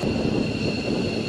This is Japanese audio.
ハハハハ!